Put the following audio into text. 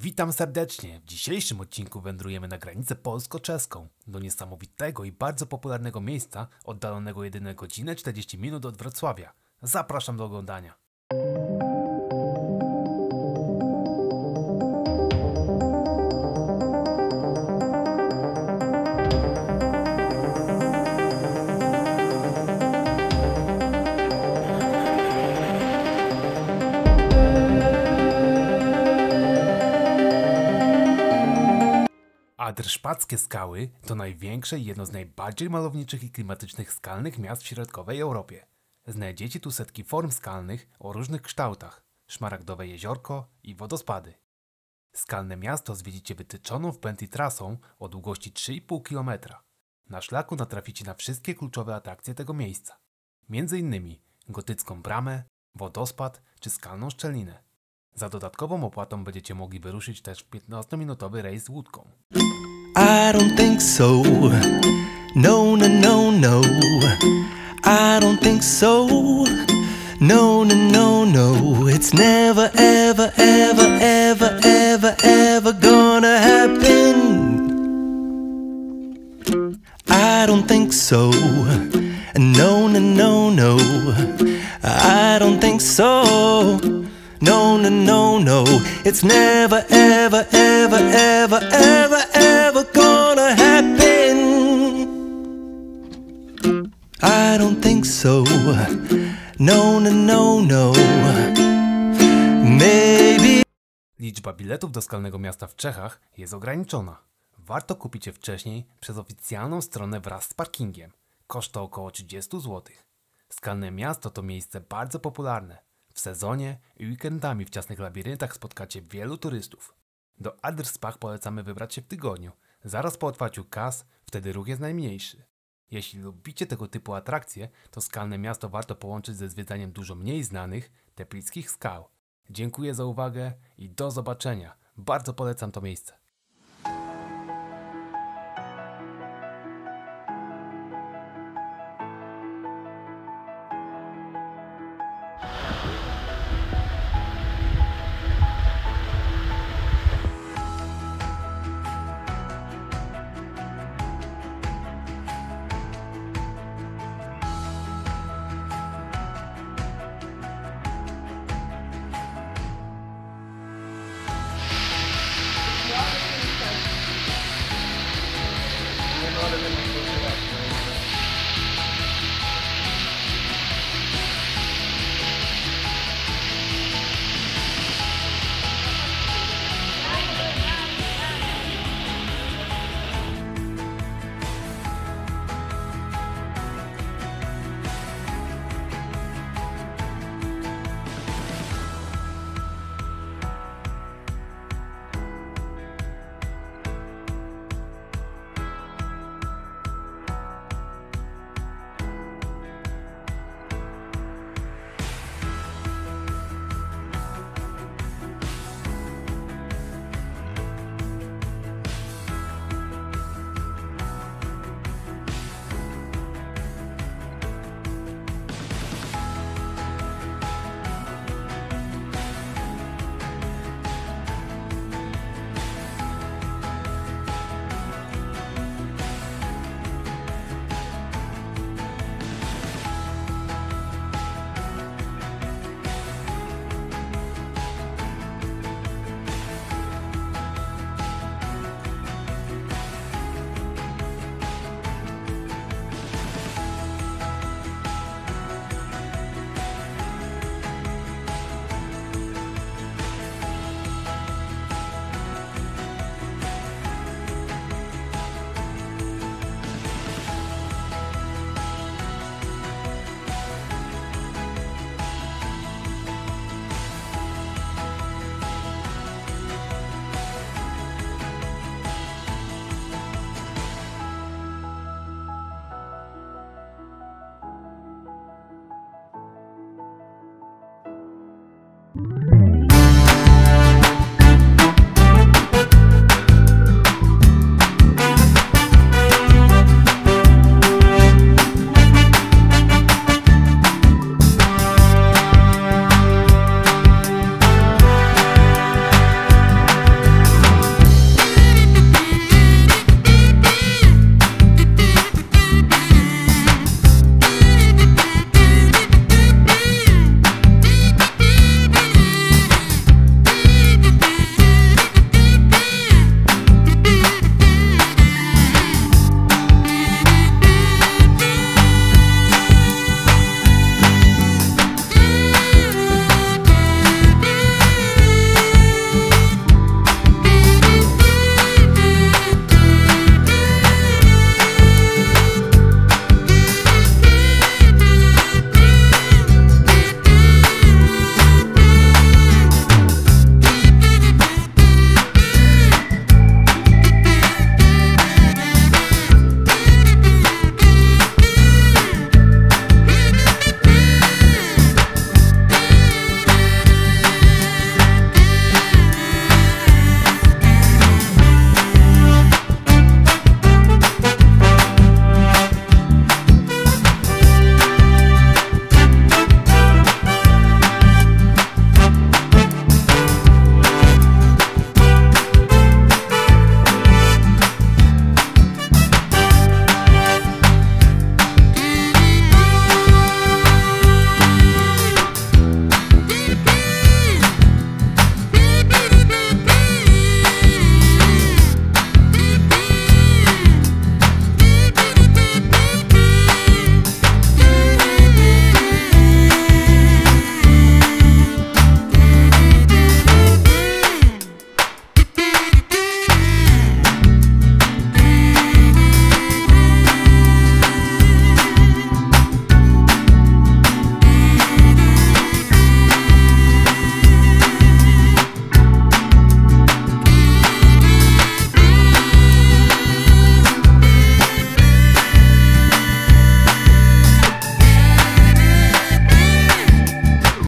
Witam serdecznie. W dzisiejszym odcinku wędrujemy na granicę polsko-czeską, do niesamowitego i bardzo popularnego miejsca, oddalonego jedynie godzinę 40 minut od Wrocławia. Zapraszam do oglądania. Adrszpackie skały to największe i jedno z najbardziej malowniczych i klimatycznych skalnych miast w środkowej Europie. Znajdziecie tu setki form skalnych o różnych kształtach, szmaragdowe jeziorko i wodospady. Skalne miasto zwiedzicie wytyczoną w pętli trasą o długości 3,5 km. Na szlaku natraficie na wszystkie kluczowe atrakcje tego miejsca. Między innymi gotycką bramę, wodospad czy skalną szczelinę. Za dodatkową opłatą będziecie mogli wyruszyć też w 15-minutowy rejs łódką. I don't think so. No, no, no, no. I don't think so. No, no, no, no. It's never, ever, ever, ever, ever, ever gonna happen. I don't think so. No, no, no, no. I don't think so. No, no, no, no. It's never, ever, ever, ever, ever, ever gonna happen. I don't think so. No, no, no, no. Maybe. Liczba biletów do skalnego miasta w Czechach jest ograniczona. Warto kupić je wcześniej przez oficjalną stronę wraz z parkingiem. Koszt to około 30 zł. Skalne miasto to miejsce bardzo popularne. W sezonie i weekendami w ciasnych labiryntach spotkacie wielu turystów. Do Adrspach polecamy wybrać się w tygodniu, zaraz po otwarciu kas, wtedy ruch jest najmniejszy. Jeśli lubicie tego typu atrakcje, to skalne miasto warto połączyć ze zwiedzaniem dużo mniej znanych, teplickich skał. Dziękuję za uwagę i do zobaczenia. Bardzo polecam to miejsce.